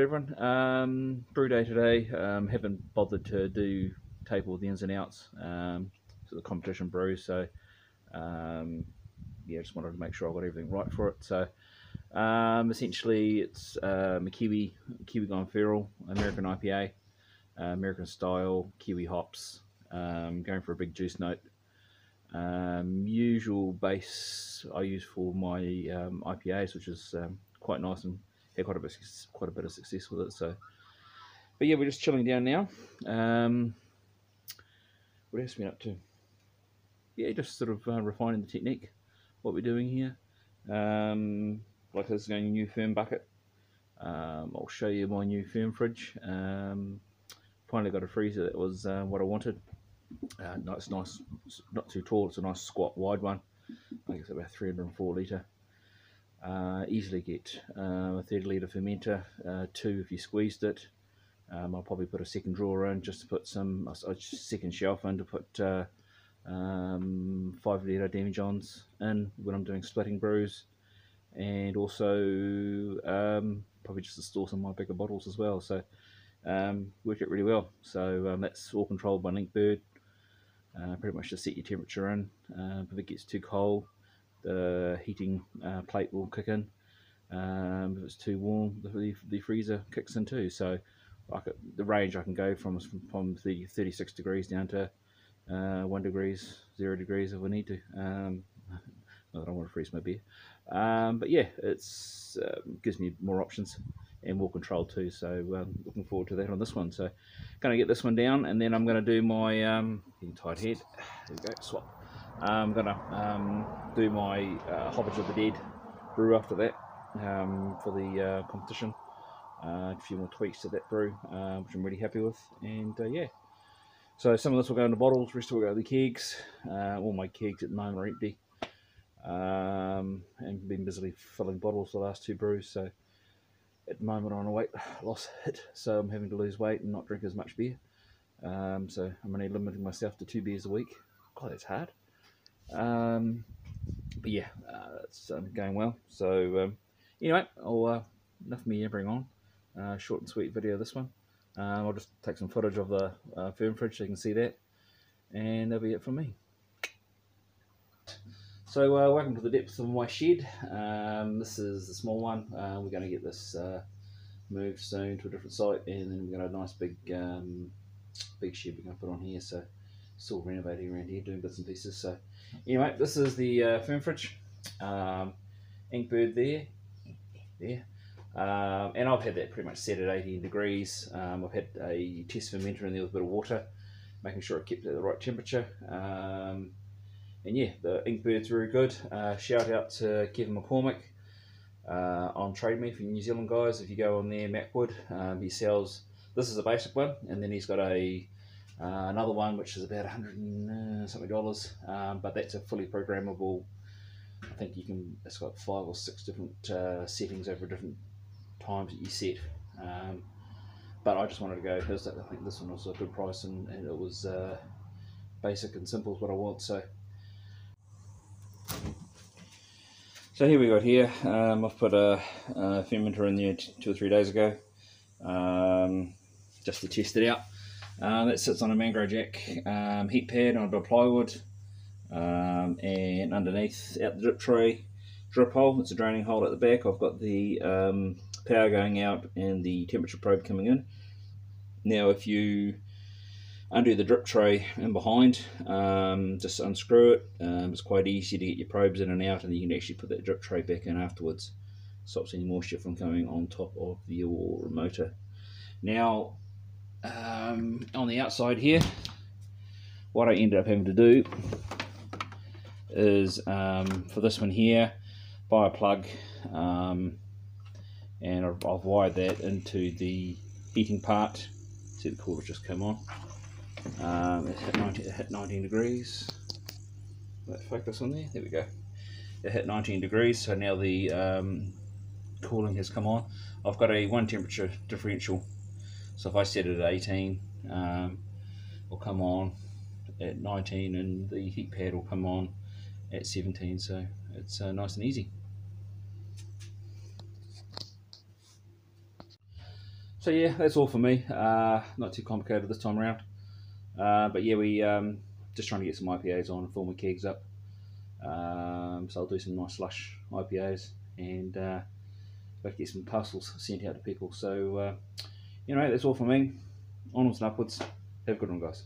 Everyone. Um, brew day today. Um, haven't bothered to do tape all the ins and outs um, for the competition brew. So, um, yeah, just wanted to make sure I got everything right for it. So, um, essentially, it's um, a Kiwi Kiwi Gone Feral American IPA, uh, American style Kiwi hops, um, going for a big juice note. Um, usual base I use for my um, IPAs, which is um, quite nice and had quite a bit quite a bit of success with it. So, but yeah, we're just chilling down now. Um, what else have we been up to? Yeah, just sort of uh, refining the technique, what we're doing here. Um, like this is going new ferm bucket. Um, I'll show you my new ferm fridge. Um, finally got a freezer that was uh, what I wanted. Uh, nice, nice, not too tall. It's a nice squat, wide one. I think it's about 304 litre. Uh, easily get uh, a 30 litre fermenter, uh, two if you squeezed it. Um, I'll probably put a second drawer in just to put some, a, a second shelf in to put uh, um, 5 litre demijohns in when I'm doing splitting brews. And also um, probably just to store some of my bigger bottles as well. So um, work it really well. So um, that's all controlled by Inkbird. Uh, pretty much just set your temperature in. Uh, if it gets too cold, the heating uh, plate will kick in. Um, if it's too warm, the, the freezer kicks in too. So could, the range I can go from from, 30, 36 degrees down to uh, 1 degrees, 0 degrees if I need to. Um, I want to freeze my beer. Um, but yeah, it uh, gives me more options and more control too. So um, looking forward to that on this one. So going to get this one down and then I'm going to do my um, tight head. There we go, swap. I'm to um, do my uh, of the Dead brew after that um, for the uh, competition. Uh, a few more tweaks to that brew, uh, which I'm really happy with. And uh, yeah, so some of this will go into bottles, rest will go to the kegs. Uh, all my kegs at the moment are empty. Um, and been busily filling bottles the last two brews. So at the moment I'm on a weight loss hit, so I'm having to lose weight and not drink as much beer. Um, so I'm only limiting myself to two beers a week. God, that's hard. Um, but yeah, uh, it's um, going well. So um, anyway, I'll uh, enough me yabbering on. Uh, short and sweet video this one. Um, I'll just take some footage of the uh, ferm fridge so you can see that, and that'll be it from me. So uh, welcome to the depths of my shed. Um, this is the small one. Uh, we're going to get this uh, moved soon to a different site, and then we've got a nice big um, big shed we're going to put on here. So still renovating around here, doing bits and pieces. So anyway, this is the uh, ferm fridge. Um, Inkbird there, there. Um, and I've had that pretty much set at 18 degrees. Um, I've had a test fermenter in there with a bit of water, making sure it kept it at the right temperature. Um, and yeah, the Inkbird's very good. Uh, shout out to Kevin McCormick uh, on Trade Me for New Zealand guys. If you go on there, Macwood, um, he sells. This is a basic one, and then he's got a uh, another one which is about 100 and uh, something dollars, um, but that's a fully programmable. I think you can. It's got five or six different uh, settings over different times that you set. Um, but I just wanted to go. Because I think this one was a good price, and, and it was uh, basic and simple is what I want. So. So here we got here. Um, I've put a, a fermenter in there two or three days ago, um, just to test it out. Uh, that sits on a mangrove jack um, heat pad on a bit of plywood, um, and underneath out the drip tray drip hole. It's a draining hole at the back. I've got the um, power going out and the temperature probe coming in. Now, if you undo the drip tray in behind, um, just unscrew it. Um, it's quite easy to get your probes in and out, and you can actually put that drip tray back in afterwards. Stops any moisture from coming on top of your motor. Now, um, on the outside here, what I ended up having to do is um, for this one here, buy a plug, um, and I've, I've wired that into the heating part. See the cooler just come on. Um, it, hit 19, it hit 19 degrees. Focus on there. There we go. It hit 19 degrees, so now the um, cooling has come on. I've got a one temperature differential, so if I set it at 18, um, will come on at 19, and the heat pad will come on at 17. So it's uh, nice and easy. so yeah, that's all for me. Uh, not too complicated this time around. Uh, but yeah, we um, just trying to get some IPAs on and fill my kegs up. Um, so I'll do some nice slush IPAs and uh, get some parcels sent out to people. So uh, you know, that's all for me. Onwards and upwards. Have a good one, guys.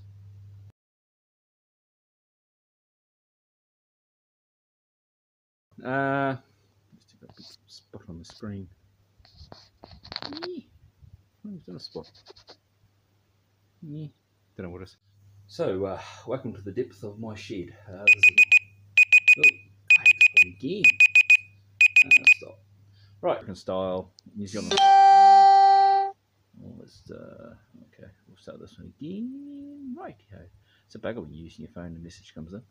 Uh, let's take a big spot on the screen. Oh, he's done a spot. Yeah. Don't know what it is. So, uh, welcome to the depth of my shed. Uh, this is... Oh, I again. Uh, stop. Right, American style, New Zealand. Let's, uh, okay, we'll start this one again. Right. It's a bugger when you're using your phone a message comes in.